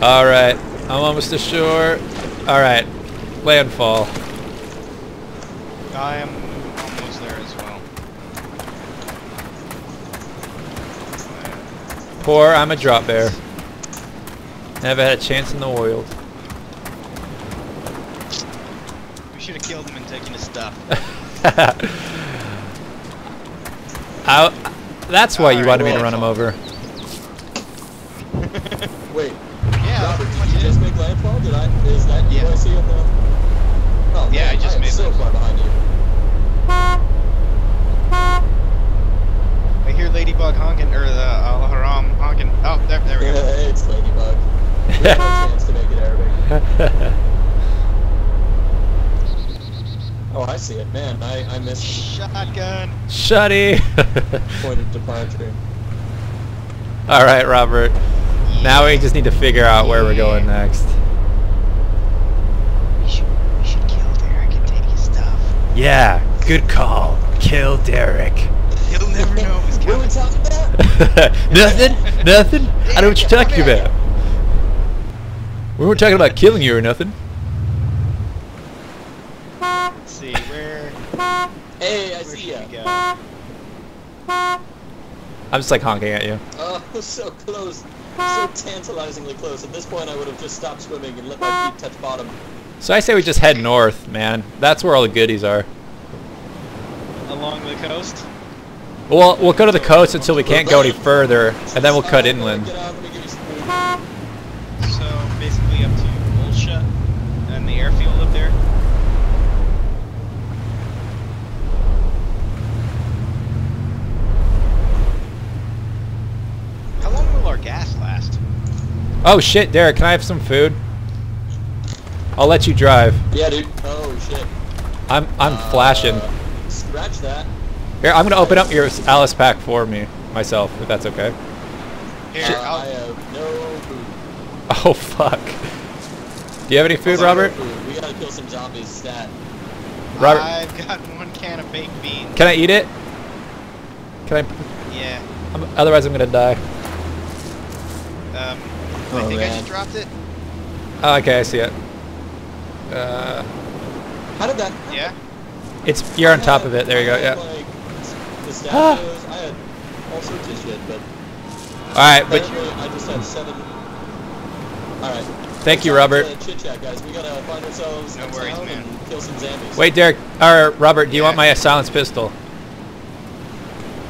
All right, I'm almost ashore. All right, landfall. I am almost there as well. Poor, I'm a drop bear. Never had a chance in the world. We should have killed him and taken his stuff. I, that's why you Alright, wanted me to run him over. Wait, Yeah, Robert, did what you just make landfall? Did I? Is that you oh, Yeah. I see on the? Oh, Yeah, man, I just am made so far behind you. I hear Ladybug honking, or the uh, Al Haram honking. Oh, there, there we Yeah, go. it's Ladybug. We have no chance to make it Arabic. Oh, I see it. Man, I, I missed Shotgun. Shutty. the point of departure. All right, Robert. Now we just need to figure out where we're going next. We should, we should kill Derek and take his stuff. Yeah, good call. Kill Derek. He'll never know it was What are we coming. talking about? nothing? Nothing? I don't know what you're talking about. We weren't talking about killing you or nothing. Let's see, where, Hey, I where see should ya. go? I'm just like honking at you. Oh, so close. So tantalizingly close. At this point, I would have just stopped swimming and let my feet touch bottom. So I say we just head north, man. That's where all the goodies are. Along the coast? Well, we'll go to the coast until we can't go any further, and then we'll cut inland. Get out, let me give you some food. So, basically up to Ulsha and the airfield up there. How long will our gas last? Oh shit, Derek, can I have some food? I'll let you drive. Yeah, dude. Oh, shit. I'm I'm flashing. Uh, scratch that. Here, I'm gonna open up your Alice pack for me myself, if that's okay. Here, Uh, I have no food. Oh fuck. Do you have any food, Also, no Robert? food. We gotta kill some zombies stat. Robert, I've got one can of baked beans. can I eat it? Can I? Yeah. I'm, otherwise, I'm gonna die. Um, Oh, I think I just dropped it. Oh, okay, I see it. Uh, How did that? Yeah. it's you're on top of it. There you go. Yeah. Like, the stat shows, I had all sorts of shit, but All right, but apparently I just had seven. All right. thank you, Robert. Chit chat, guys. We gotta find ourselves No worries, man. and kill some zombies. Wait, Derek. Or Robert, do you Yeah. want my silenced pistol?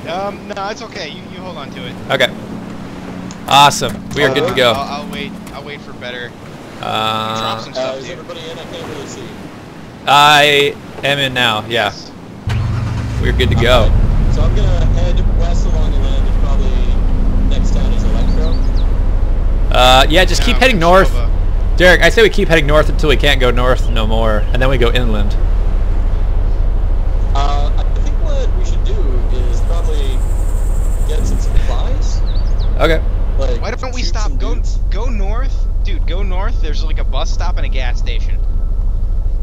Um, no, it's okay. You, you hold on to it. Okay. Awesome. We are good to I'll, go. I'll wait. I'll wait for better. drop Uh, some Uh, is everybody in? I can't really see. I am in now. Yeah, Yes. we're good to go. Alright, So I'm gonna head west along the land, and probably next town is Electro. Uh, yeah, just keep heading north. Nova. Derek, I say we keep heading north until we can't go north no more, and then we go inland. Uh, I think what we should do is probably get some supplies. Okay. Like, Why don't we stop? Go dudes. go north, dude. Go north. There's like a bus stop and a gas station.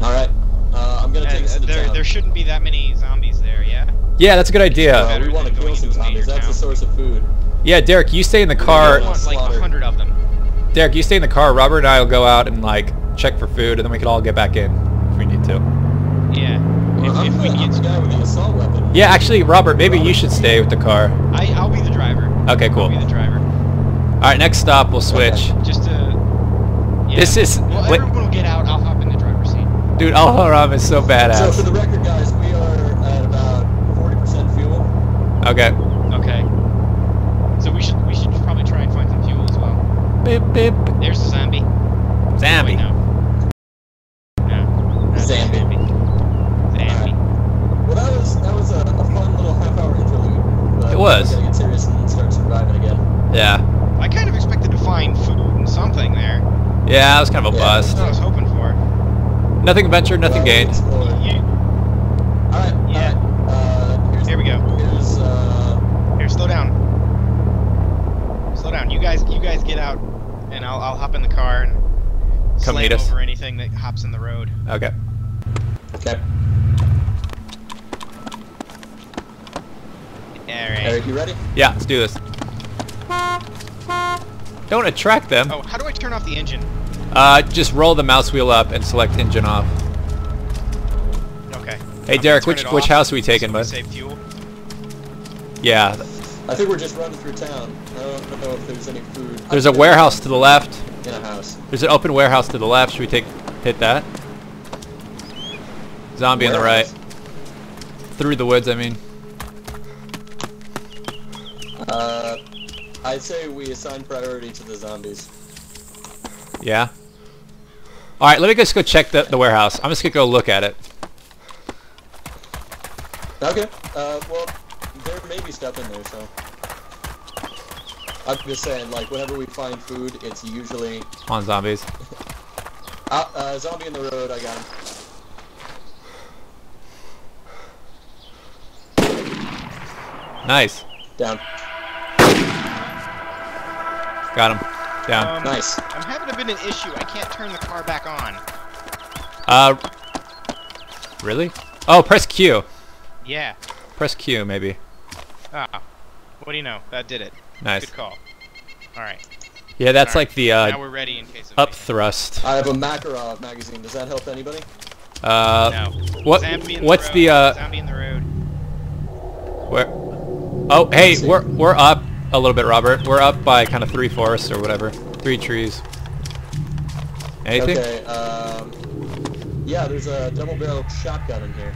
All right. Uh, I'm gonna take And us into there town. there shouldn't be that many zombies there. Yeah. Yeah, that's a good idea. Uh, we want to than kill some into a zombies. major That's the town. source of food. Yeah, Derek, you stay in the car. Yeah. want like a hundred of them. Derek, you stay in the car. Robert and I will go out and like check for food, and then we can all get back in if we need to. Yeah. Well, If, if we the, I'm need the guy with the assault weapon. Yeah, actually, Robert, maybe you should stay with the car. I I'll be the driver. Okay, cool. I'll be the driver. All right, next stop, we'll switch. Just to. Yeah. This is- Well, wait- everyone will get out. I'll hop in the driver's seat. Dude, Al Haram is so badass. So badass. for the record, guys, we are at about 40% fuel. Okay. Okay. So we should we should probably try and find some fuel as well. Beep, beep. There's a zombie. Zambi. Wait, no. No. not Zambi. Zambi. Zambi. Well, that was that was a, a fun little half-hour interlude. But It was. We gotta get serious and start surviving again. Yeah. I kind of expected to find food and something there. Yeah, that was kind of a Yeah. That's bust. what I was hoping for. Nothing ventured, nothing Well, gained. All right. Yeah. All right. Uh, here's, Here we go. Here's uh. here, slow down. Slow down. You guys, you guys get out, and I'll I'll hop in the car and Come slam meet us. over anything that hops in the road. Okay. Okay. All right. Eric, you ready? Yeah, let's do this. Don't attract them. Oh, how do I turn off the engine? Uh, just roll the mouse wheel up and select engine off. Okay. Hey I'm Derek, which which house are we so taking, we bud? Save fuel. Yeah, I think we're just running through town. I don't know if there's any food. there's a warehouse to the left. in a house. There's an open warehouse to the left. Should we take hit that? Zombie on the right. Through the woods, I mean. Uh, I'd say we assign priority to the zombies. Yeah. All right, let me just go check the, the warehouse. I'm just gonna go look at it. Okay. Uh, well, there may be stuff in there, so. I'm just saying, like, whenever we find food, it's usually On zombies. uh, uh, zombie in the road. I got him. Nice. Down. Got him. Down. Um, Nice. I'm having a bit of an issue. I can't turn the car back on. Uh. Really? Oh, press Q. Yeah. Press Q, maybe. Ah. What do you know? That did it. Nice. Good call. All right. Yeah, that's Alright, like the uh, now we're ready in case of up anything. thrust. I have a Makarov magazine. Does that help anybody? Uh, No. what? What's the, the uh? Zombie in the road. Where? Oh, hey, we're we're up a little bit, Robert. We're up by kind of three forests or whatever, three trees. Anything? Okay. Um. Yeah, there's a double-barreled shotgun in here.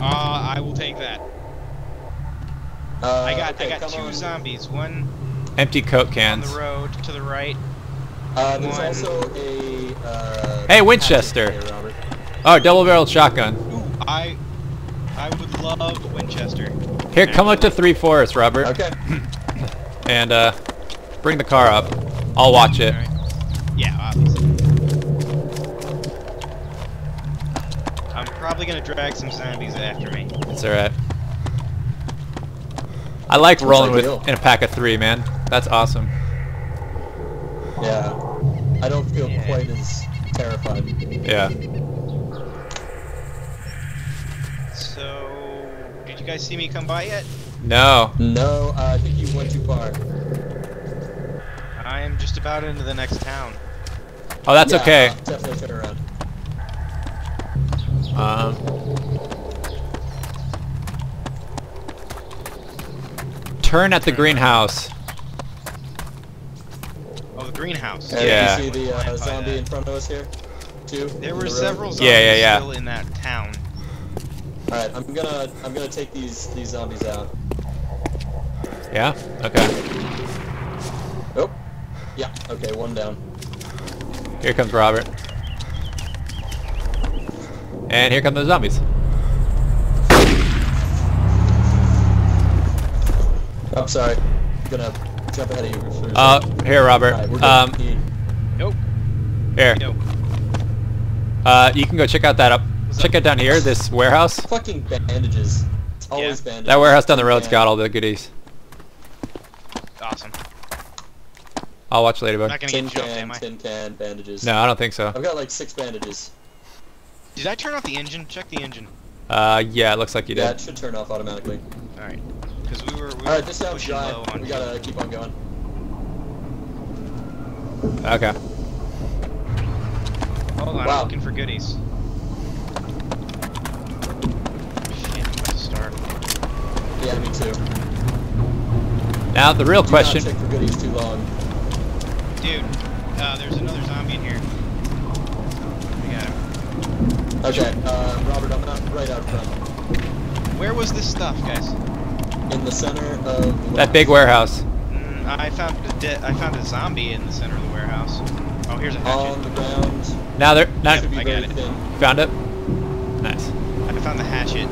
Uh, I will take that. Uh, I got okay, I got two on. zombies. One Empty Coke on cans. the road to the right. Uh, there's One. also a. Uh, Hey, Winchester. hatchet here, Oh, double-barreled shotgun. Ooh, I I would love Winchester. Here, come up to three forests, Robert, Okay. and uh, bring the car up. I'll watch it. Alright. Yeah, obviously. I'm probably gonna drag some zombies after me. It's alright. I like Sounds rolling with in a pack of three, man. That's awesome. Yeah. I don't feel Yeah. quite as terrified. Yeah. So, did you guys see me come by yet? No. No, uh, I think you went too far. I am just about into the next town. Oh, that's Yeah, okay. uh, definitely turn around. Um, turn at the greenhouse. Oh, the greenhouse. Hey, Yeah. You see the uh, zombie in front of us here? Two. There were the several zombies Yeah, yeah, yeah. still in that town. All right, I'm gonna I'm gonna take these these zombies out. Yeah? Okay. Oh. Yeah. Okay, one down. Here comes Robert. And here come the zombies. I'm sorry. gonna jump ahead of you for a. Uh, here, Robert. Alright. Um, Nope. here. Nope. Uh, you can go check out that up. What's Check up? it down here, this warehouse. Fucking bandages. Always Yeah. bandages. That warehouse down the road's Yeah. got all the goodies. Awesome. I'll watch later, I'm bud. not gonna Tin get jumped, can, am I? tin can, bandages. No, I don't think so. I've got like six bandages. Did I turn off the engine? Check the engine. Uh, yeah, it looks like you Yeah, did. it should turn off automatically. All right. Because we were we were Alright, this sounds pushing dry. low on We gotta keep on going. Okay. Hold on, Wow. I'm looking for goodies. Shit, I'm gonna starve. Yeah, me too. Now, the real Do question... not check for goodies too long. Dude, uh, there's another zombie in here. I got him. Okay, uh, Robert, I'm not right out front. Where was this stuff, guys? In the center of That big warehouse. Mm, I found a de- I found a zombie in the center of the warehouse. Oh, here's a hatchet. on the ground. Now they're... Now, Should be I got it. thin. found it? Nice. I found the hatchet.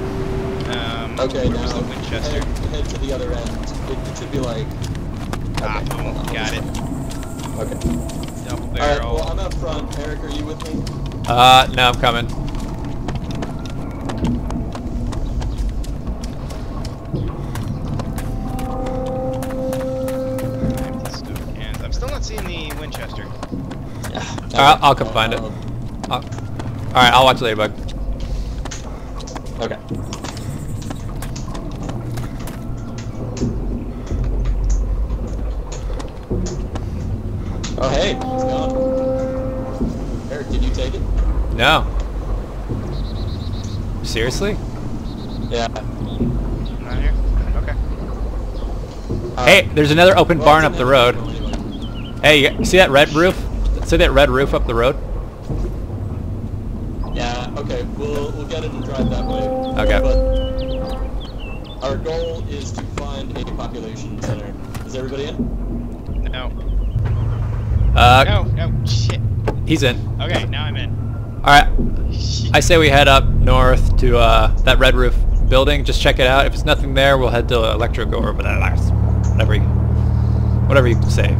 Um, Okay, where was now the Winchester? head, head to the other end. It, it should be like. Ah, Okay, hold boom, on, got it. Okay. Double All right. Well, I'm up front. Eric, are you with me? Uh, no, I'm coming. Empty. I'm still not seeing the Winchester. I'll, I'll come find it. Alright, I'll watch you later, bud. Okay. Oh, hey, it's gone. Eric, did you take it? No. Seriously? Yeah. Not here? Okay. Uh, Hey, there's another open well, barn up the road. Hey, you see that red roof? See that red roof up the road? Yeah, okay, we'll, we'll get it and drive that way. Okay. But our goal is to find a population center. Is everybody in? No. Uh, No, no, shit. he's in. Okay, now I'm in. Alright, I say we head up north to uh, that red roof building. Just check it out. If it's nothing there, we'll head to Electro Go or whatever you, whatever you say.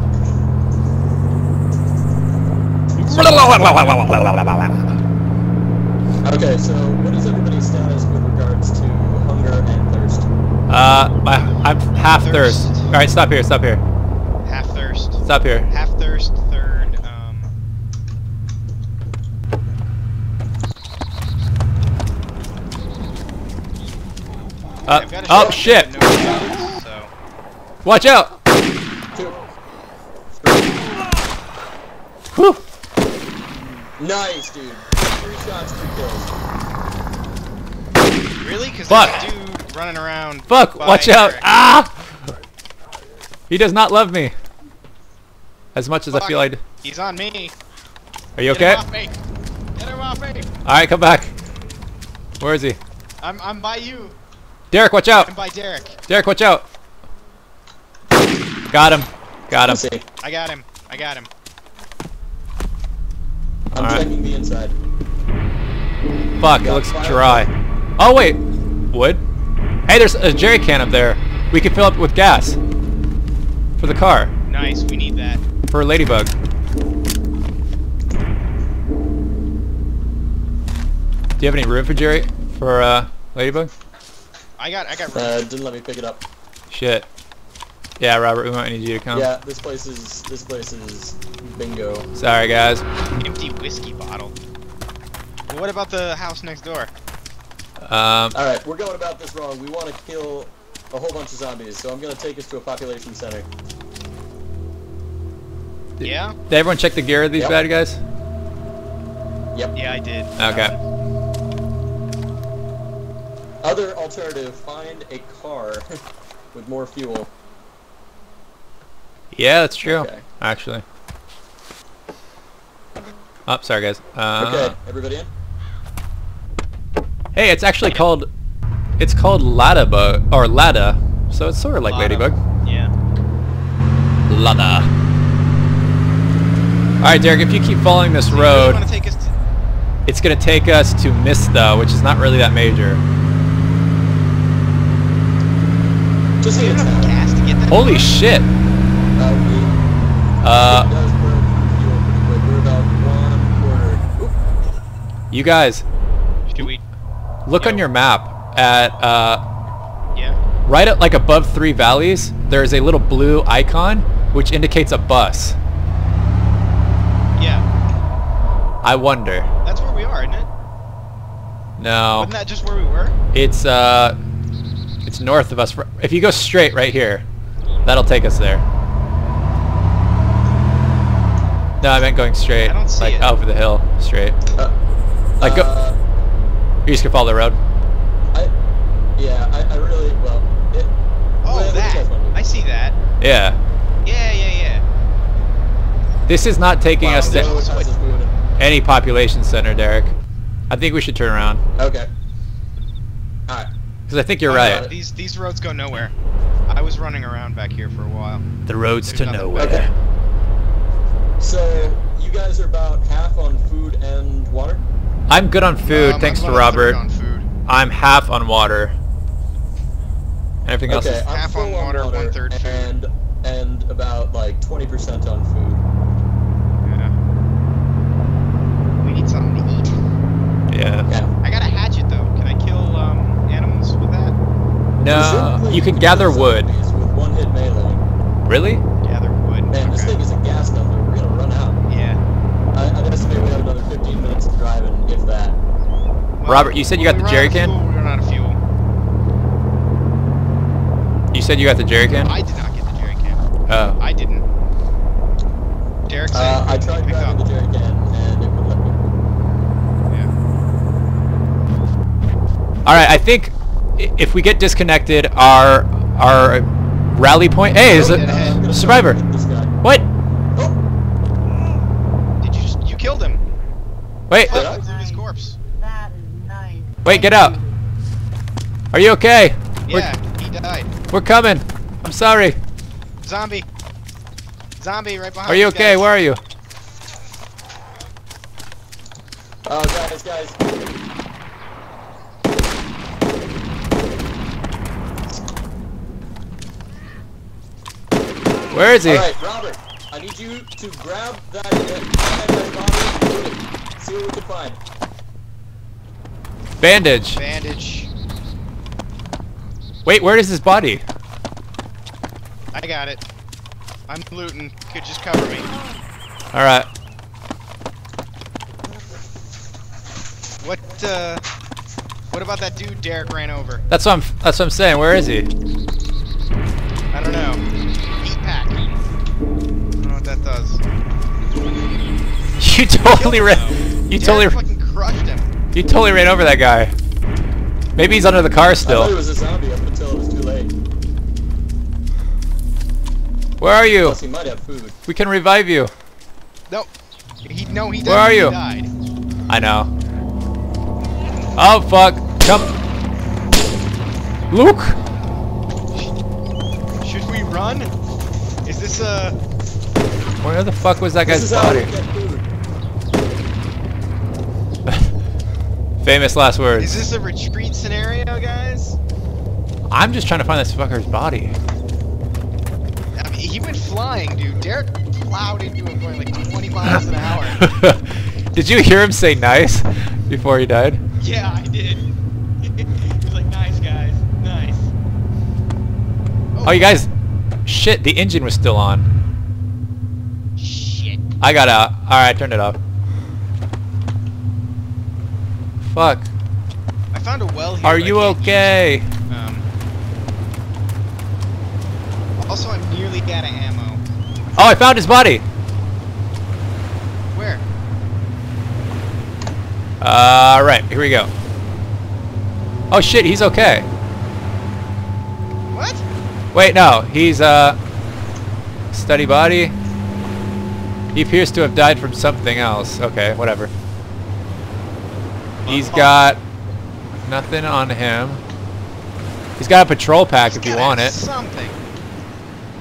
Okay, so what is everybody's status with regards to hunger and thirst? Uh, my, I'm half thirst. Thirst. All right, stop here. Stop here. Half thirst. Stop here. Half thirst, third, um... Uh, I've got a oh shit! no rounds, so... Watch out! Two. Whew. Nice, dude. Three shots, two kills. Really? Because Fuck. there's a dude running around Fuck! Watch out! Eric. Ah! He does not love me. As much as I feel I'd. He's on me. Are you Get okay? him off me. Get him off me. All right, come back. Where is he? I'm, I'm by you. Derek, watch out! by Derek. Derek, watch out! Got him. Got him. see. I got him. I got him. I'm Alright. checking the inside. Fuck, it looks fire. dry. Oh wait, wood. Hey, there's a jerry can up there. We can fill up with gas for the car Nice. We need that. for a ladybug. Do you have any room for Jerry for uh, ladybug? I got. I got. Uh, didn't let me pick it up. Shit. Yeah, Robert, we might need you to come. Yeah, this place is this place is bingo. Sorry, guys. Empty whiskey bottle. Well, what about the house next door? Um, All right, we're going about this wrong. We want to kill a whole bunch of zombies, so I'm gonna take us to a population center. Yeah. did everyone check the gear of these Yep. bad guys? Yep. Yeah, I did. Okay. Other alternative: find a car with more fuel. Yeah, that's true. Okay. Actually. Oh, sorry, guys. Uh, Okay, everybody in? Hey, it's actually called. It's called Lada bug or Lada, so it's sort of like Lada. ladybug. Yeah. Lada. All right, Derek. If you keep following this You really road, take us to? it's gonna take us to Mista, which is not really that major. Just Do you in have enough gas to get there? Holy shit! Uh, we, it does burn fuel pretty quick. We're about one quarter. Oop. you guys, Should we? look on your map at uh, Yeah. right at like above three valleys. There is a little blue icon which indicates a bus. Yeah. I wonder. That's where we are, isn't it? No. Isn't that just where we were? It's uh, it's north of us. If you go straight right here, that'll take us there. No, I meant going straight, I don't see like it. over the hill, straight. Uh, Like go, uh, you just can follow the road. I, yeah, I, I really, well, it, Oh, Where- where do you that. guys wanna go? I see that. Yeah. Yeah, yeah, yeah. This is not taking wow, us to road has us moving. any population center, Derek. I think we should turn around Okay. Alright. because I think you're right. got. These these roads go nowhere. I was running around back here for a while. The roads There's to nowhere. Okay. So, you guys are about half on food and water? I'm good on food, Um, thanks I'm to about a third Robert. On food. I'm half on water. Everything else Okay, is I'm half on full water, one-third food. and, and about like 20% on food. Yeah. We need something to eat. yeah. Yeah. I got a hatchet though. Can I kill um, animals with that? No, you can gather wood. With one hit melee. Really? Gather wood. Man, this thing is a gas number. We're gonna run out. Yeah. I, I'd estimate we have another 15 minutes of driving, if that. Well, Robert, you said you got the jerry can? Fuel, we run out of fuel. You said you got the jerry can? I did not get the jerry can. Oh. I didn't. Derek Derek said Uh, I tried wouldn't pick grabbing the jerry can, and it wouldn't let me. Yeah. All right, I think i- if we get disconnected, our our rally point. Hey, is Oh, it dead ahead. I'm gonna survivor? hit This guy. What? Oh, Did you just, you killed him? Wait, Did I? Look through his corpse. That is nice. wait, get out. Are you okay? Yeah, he died. We're, we're coming. I'm sorry. Zombie. Zombie right behind Are you you okay? guys. Where are you? oh, guys, guys. Where is he? All right, Robert. I need you to grab that, that, that body and it. See what we can find. Bandage. Bandage. Wait, where is his body? I got it. I'm looting. Could just cover me. All right. What, uh... What about that dude Derek ran over? That's what I'm. That's what I'm saying. Where is he? I don't know. Heat pack. I don't know what that does. You totally ran. You though. totally. Fucking crushed him. You totally ran over that guy. Maybe he's under the car I thought it still. was a zombie up until it was too late. Where are you? Plus, he might have food. We can revive you. No. He, no, he Where are you? died. I know. Oh fuck! Come, Luke. Should we run? Is this a... Where the fuck was that This guy's body? we get food. Famous last words. Is this a retreat scenario, guys? I'm just trying to find this fucker's body. I mean, he went flying, dude. Derek plowed into him going like 20 miles an hour. Did you hear him say nice before he died? Yeah, I did. he was like, nice, guys. Nice. Oh, you guys. Shit, the engine was still on. I got out. Alright, turned it off. Fuck. I found a well here. Are you okay? Um, also, I'm nearly out of ammo. Oh, I found his body. Where? Uh, right, here we go. Oh shit, he's okay. What? Wait, no, he's, uh, study body. He appears to have died from something else. Okay, whatever. He's Uh-huh. got nothing on him. He's got a patrol pack He's if you want it. Something.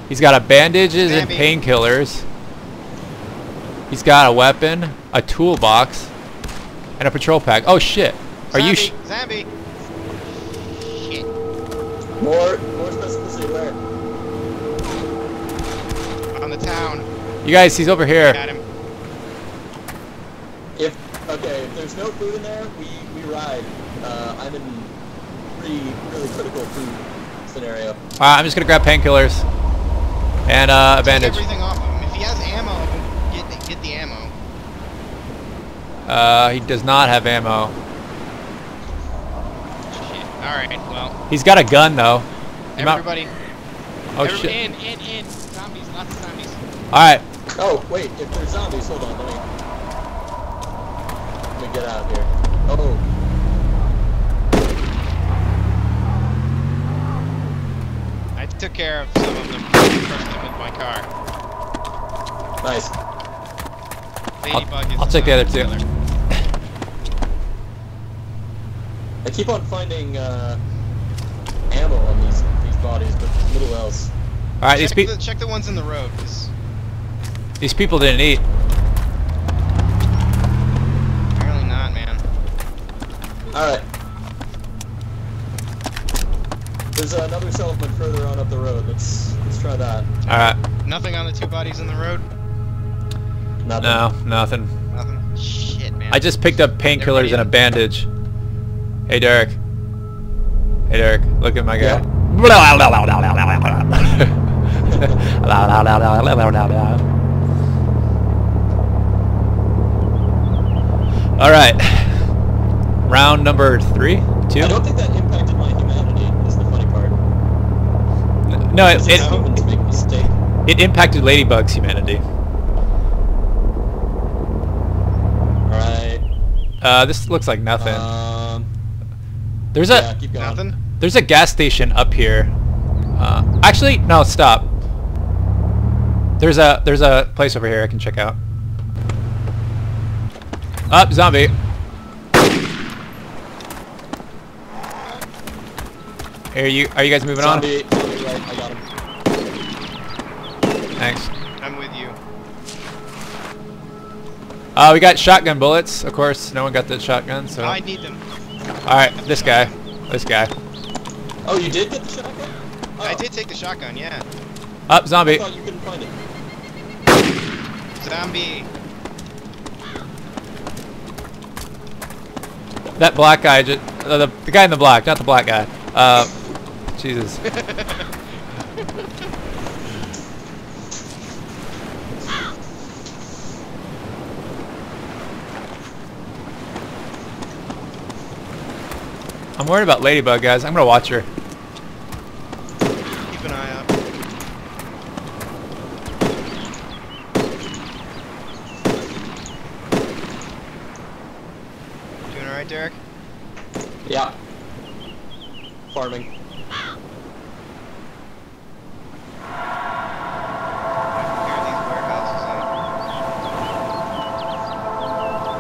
He's got a bandages and painkillers. He's got a weapon, a toolbox, and a patrol pack. Oh shit. Are you sh Zombie. Shit. More, more specificity where? On the town. You guys, he's over here. Got him. If okay, if there's no food in there, we we ride. Uh, I'm in pretty really critical food scenario. Uh, I'm just gonna grab painkillers and uh, a Take everything off of him. If he has ammo, get the, get the ammo. Uh, he does not have ammo. Shit. Alright, well. He's got a gun though. Everybody. oh every- shit. In, in, in. Zombies. Lots of zombies. All right. Oh wait, if there's zombies, hold on, let me let me get out of here. Oh, I took care of some of them. Crushed them with my car. nice. Ladybug is I'll take the other two. I keep on finding uh, ammo on these these bodies, but little else. All right. These Check, people. the, check the ones in the road. 'cause These people didn't eat. Apparently not, man. All right. There's another settlement further on up the road. Let's let's try that. All right. Nothing on the two bodies in the road? Nothing. No, nothing. Nothing? Shit, man. I just picked up painkillers and a bandage. Hey Derek. Hey Derek, look at my guy. All right. Round number three, two. I don't think that impacted my humanity. Is the funny part. No, it, it, it, make mistake. it impacted Ladybug's humanity. All right. Uh, this looks like nothing. Um, There's a yeah, nothing. There's a gas station up here. Uh, actually, no, stop. There's a there's a place over here I can check out. Up, zombie. Are you are you guys moving Zombie, zombie I got him. on? Thanks. I'm with you. Uh, we got shotgun bullets. Of course, no one got the shotgun. So, I need them. all right, this guy, this guy. Oh, you did get the shotgun? Oh, I did take the shotgun. Yeah. Up, I zombie. thought you couldn't find it. Zombie. That black guy, just, uh, the, the guy in the black, not the black guy. Uh, Jesus. I'm worried about Ladybug, guys. I'm gonna watch her. Keep an eye out. Doing all right, Derek? Yeah. Farming. Clear these warehouses out.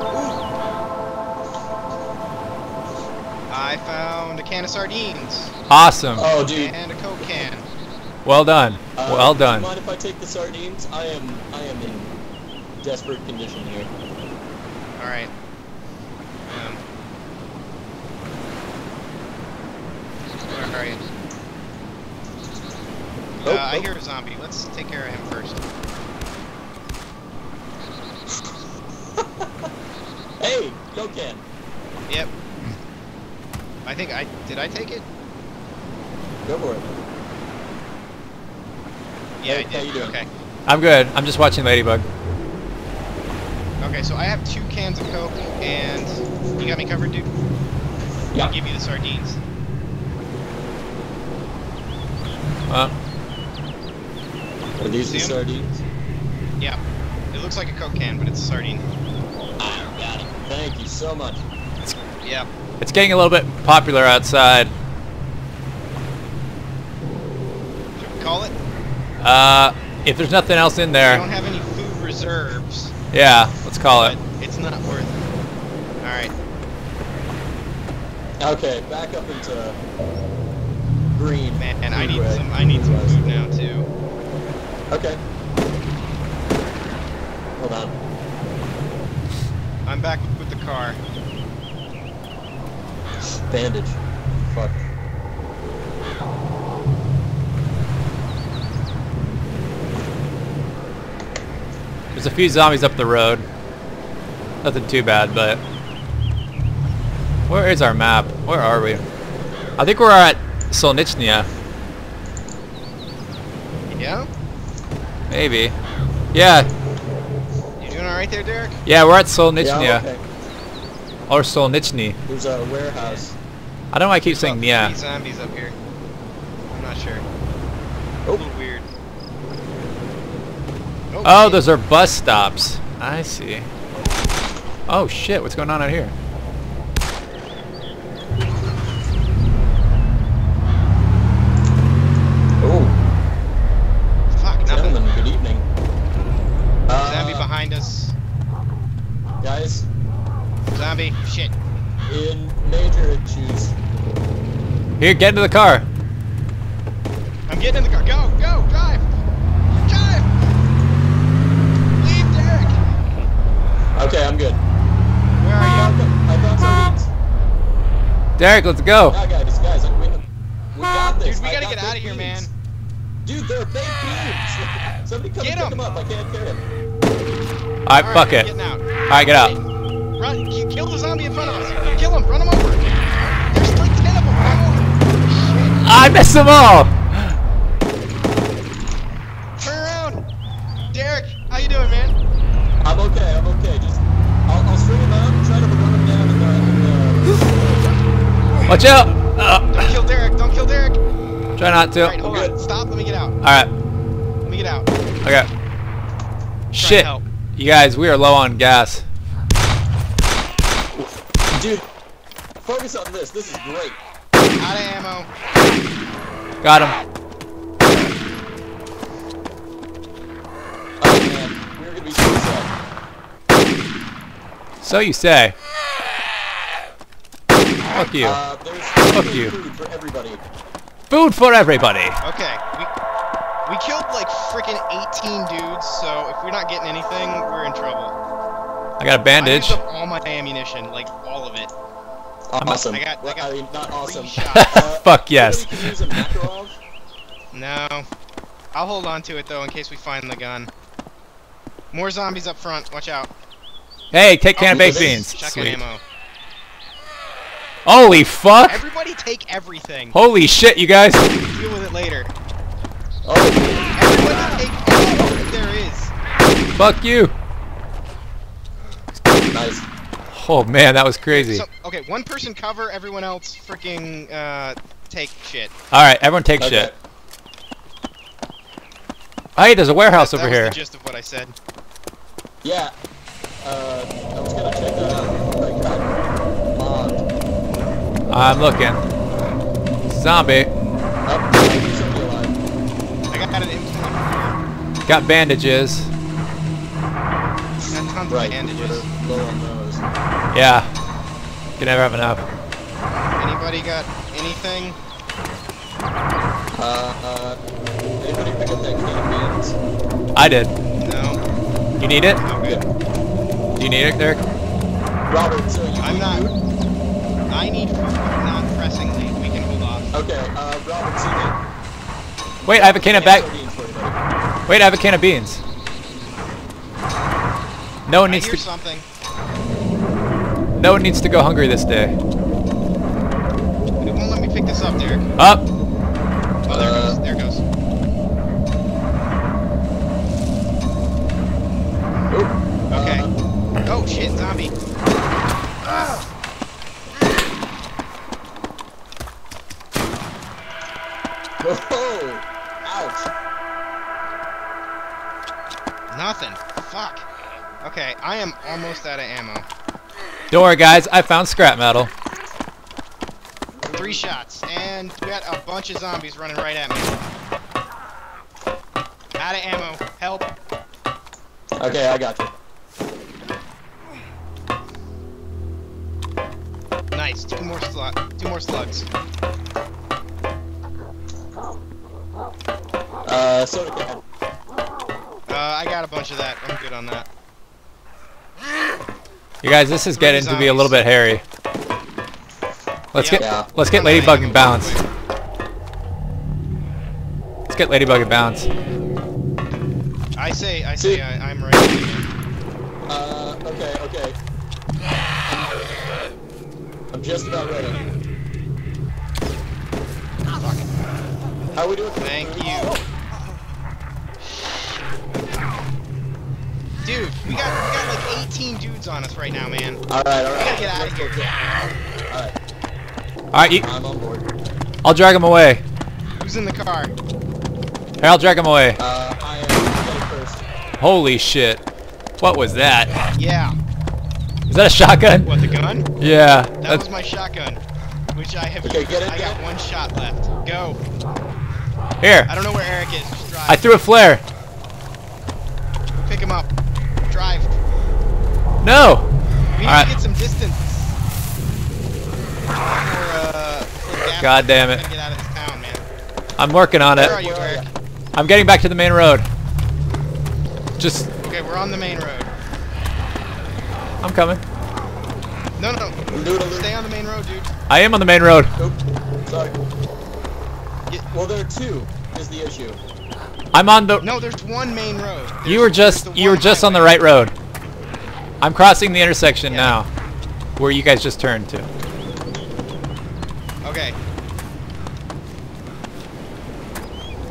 Ooh. I found a can of sardines Awesome. Oh, dude. and a Coke can. Well done. Uh, well do you done. mind if I take the sardines? I am, I am in desperate condition here. All right. Um, where are you? Oh, uh, I oh. hear a zombie. Let's take care of him first. Hey, Coke can. Yep. I think I. I take it. Go for it. Yeah, Hey, I how you doing? Okay. I'm good. I'm just watching Ladybug. Okay, so I have two cans of Coke, and you got me covered, dude. Yeah. I'll give you the sardines. Uh, Are these the See 'em? sardines? Yeah. It looks like a Coke can, but it's a sardine. I got it. Thank you so much. Yeah. it's getting a little bit popular outside. Should we call it? Uh, if there's nothing else in We there, don't have any food reserves, yeah, let's call it. it's not worth it. All right. Okay, back up into green. Man, and I need Foodway. some. I need some food now too. Okay. Hold on. I'm back with the car. Bandage. Fuck. There's a few zombies up the road. Nothing too bad, but where is our map? Where are we? I think we're at Solnichnia. Yeah. Maybe. Yeah, You doing all right there, Derek? yeah, we're at Yeah, okay. Or Solnichny. There's a warehouse. I don't know why I keep saying About yeah. three zombies up here. I'm not sure. Oh. A Oh, little weird. Oh, shit. those are bus stops. I see. Oh shit, what's going on out here? oh, Fuck, nothing. gentlemen, good evening. Uh, Zombie behind us. Guys, Zombie. Shit. in major issues. Here, get into the car. I'm getting in the car. Go, go, drive. Drive. Leave, Derek. Okay, I'm good. Where are you? I found sardines. Derek, let's go. Ah, guys, guys, we, we got this. Dude, we gotta got get out of baked here, man. Dude, they're baked beans. Somebody come Get and pick 'em. them up. I can't carry them. Alright, fuck I'm it. Getting out. Alright, get out. Run! You kill the zombie in front of us. Kill him. Run him over. There's like ten of them. Run over. I missed them all. Turn around. Derek, how you doing, man? I'm okay. I'm okay. Just I'll, I'll string them out try to run them down in the. In the Watch out. Don't Uh, kill Derek. Don't kill Derek. try not to. All right, hold good. on. Stop. Let me get out. Alright, Let me get out. okay. Try Shit. help. You guys, we are low on gas. Dude, focus on this. This is great. Out of ammo. Got him. Oh man, we're gonna be so sad. So you say. Fuck you. Uh, Fuck you. food for everybody. Food for everybody. Okay, we we killed like freaking 18 dudes, so if we're not getting anything, we're in trouble. I got a bandage. used up all my ammunition, like all of it. Awesome. I got- I Well, got I mean, not awesome. Uh, Fuck yes. anybody can use a Makarov? No, I'll hold on to it though in case we find the gun. More zombies up front. Watch out. Hey, take can of Oh, baked beans. Shotgun Sweet. ammo. Holy fuck! Everybody take everything. Holy shit, you guys! Deal with it later. Oh, Everybody take all there is. Fuck you! nice. Oh man, that was crazy. So, okay, one person cover, everyone else freaking uh, take shit. Alright, everyone take Okay. shit. Hey, there's a warehouse that over was here. the gist of what I said. Yeah. Uh, I was gonna check that out. I got bombed. I'm looking. Zombie. Oh, there's alive. I got an empty Got bandages. Got tons Right, of bandages. We're low. Yeah. Can never have enough. Anybody got anything? Uh, uh, anybody pick up that can of beans? I did. No. You need it? No good. Do you need it, Derek? Robert, so you I'm need not. food? I need food, but not pressingly. We can hold off. Okay, uh, Robert, so you Wait, I have a can of need bag. sardines for everybody. Wait, I have a can of beans. No one I needs hear to. something. No one needs to go hungry this day. It won't let me pick this up, Derek. Up. Oh, there it Uh, goes. There it goes. Oop. Okay. Uh, Oh shit, zombie. oh, ouch. Nothing. Fuck. Okay, I am almost out of ammo. Don't worry, guys. I found scrap metal. Three shots, and we got a bunch of zombies running right at me. Out of ammo. Help. Okay, I got you. Nice. Two more slug. Two more slugs. Uh, soda can. Uh, I got a bunch of that. I'm good on that. You guys, this is getting to be a little bit hairy. Let's get Yeah. let's get I'm out of Ladybug and bounce. Let's get Ladybug and bounce. I say, I say, I, I'm ready. Uh, okay, okay. I'm just about ready. How we doing? Thank you. Dude, we got we got like 18 dudes on us right now, man. All right, all We right. gotta get out of here. All right, All right, you, I'm on board. I'll drag him away. Who's in the car? Here, I'll drag him away. Uh, I am first. Holy shit! What was that? Yeah. Is that a shotgun? What the gun? Yeah. That That's, was my shotgun, which I have. Okay, get in I got there. one shot left. Go. here. I don't know where Eric is. Just drive. I threw a flare. Pick him up. Drive. No. We need Alright. to get some distance. For, uh, for God damn it. gotta Get out of this town. I'm working on Where it. you, Where are Eric? ya? I'm getting back to the main road. Just, Okay, we're on the main road. I'm coming. No, no, I'm doing a loop. stay on the main road, dude. I am on the main road. Oop, sorry. Get- Well, there are two. Is the issue. I'm on the. No, there's one main road. There's, You were just you were one just on the right road. I'm crossing the intersection Yeah. now, where you guys just turned to. Okay.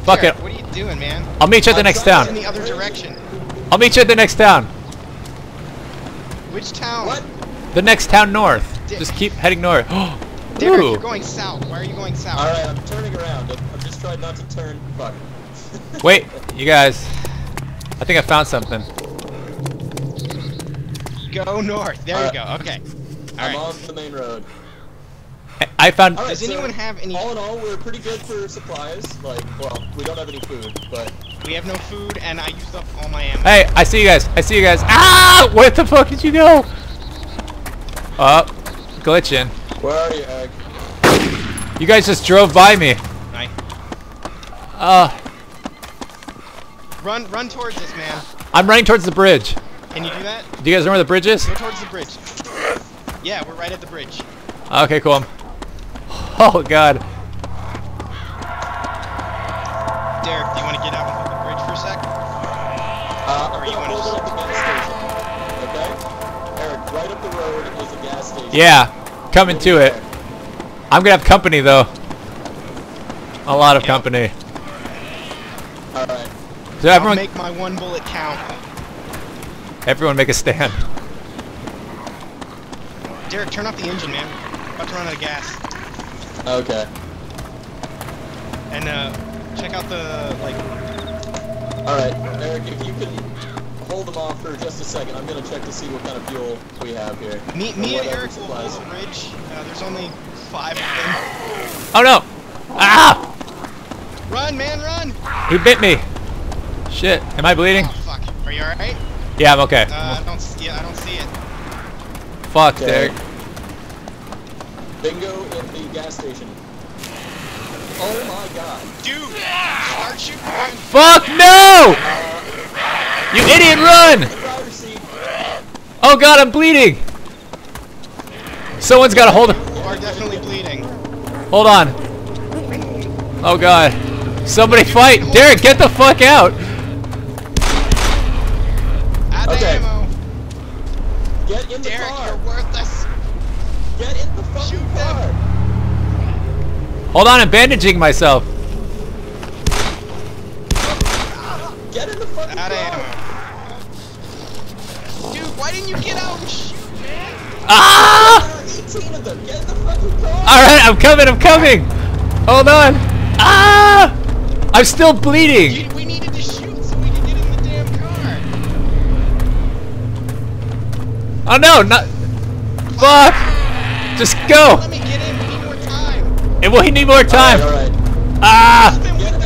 Fuck Eric, it. What are you doing, man? I'll meet you at the I'm next town. In the other direction. I'll meet you at the next town. Which town? What? The next town north. Dick. Just keep heading north. Derek, Ooh. you're going south. Why are you going south? All right, I'm turning around. I'm, I'm just trying not to turn. Fuck. Wait, you guys. I think I found something. Go north. There Alright. you go. Okay. I'm Alright. on the main road. I found. All right, Does so anyone have any- All in all, we're pretty good for supplies. Like, well, we don't have any food, but We have no food, and I used up all my ammo. Hey, I see you guys. I see you guys. Ah! Where the fuck did you go? Oh, glitching. where are you, Eric? You guys just drove by me. Right. Uh, Run, run towards us, man. I'm running towards the bridge. Can you do that? Do you guys know where the bridge is? Go towards the bridge. Yeah, we're right at the bridge. Okay, cool. Oh god. Derek, do you want to get out and hold the bridge for a sec? Uh, Or you gonna wanna just- at the gas station. Okay? Eric, right up the road is a gas station. Yeah, coming to it. I'm gonna have company though. A lot of Yep. company. Alright. So I'll everyone, make my one bullet count. Everyone make a stand. Derek, turn off the engine, man. About to run out of gas. Okay. And uh, check out the like. Alright, Eric, if you can hold them off for just a second, I'm gonna check to see what kind of fuel we have here. Me, me what and Eric will hold supplies. the bridge. Uh, there's only five of them. Oh no! Ah! Run, man, run! He bit me. Shit. Am I bleeding? Oh fuck. Are you alright? Yeah, I'm okay. Uh, I don't. Yeah, I don't see it. Fuck, Okay. Derek. Bingo in the gas station. Oh my god. Dude, start shooting. Run. Fuck no! You idiot, run! Oh god, I'm bleeding. Someone's gotta hold. You are definitely bleeding. Hold on. Oh god. Somebody fight! Derek, get the fuck out! Out Okay. ammo. Get in the Derek, car. you're worthless. Get in the fucking Shoot them. Hold on, I'm bandaging myself. Get in the fucking Out of car. ammo. Dude, why didn't you get out and shoot, man? Ah! There are 18 of them. Get in the fucking car. Alright, I'm coming, I'm coming! Hold on! Ah! I'm still bleeding! You, we needed to Oh no, not. Fuck! Just go! Let me get in. We need more time. And we need more time! Alright, alright. Ah!